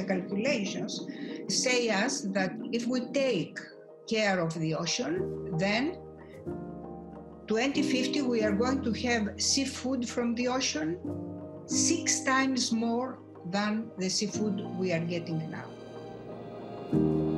the calculations say us that if we take care of the ocean, then 2050 we are going to have seafood from the ocean six times more than the seafood we are getting now.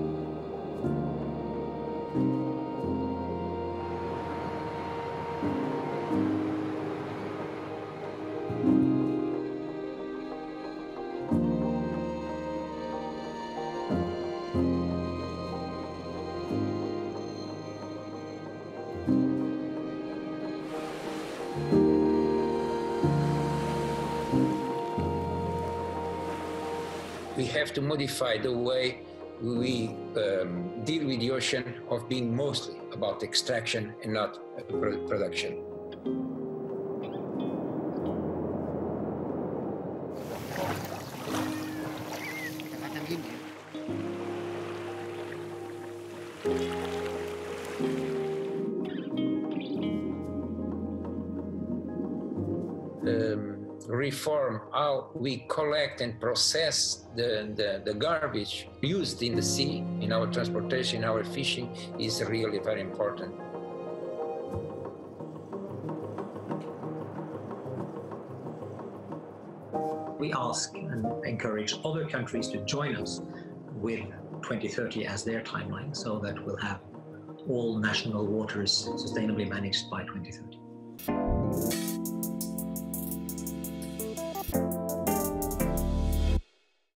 We have to modify the way we um, deal with the ocean of being mostly about extraction and not production. Reform how we collect and process the, the, the, garbage used in the sea, in our transportation, in our fishing, is really very important. We ask and encourage other countries to join us with 2030 as their timeline so that we'll have all national waters sustainably managed by 2030.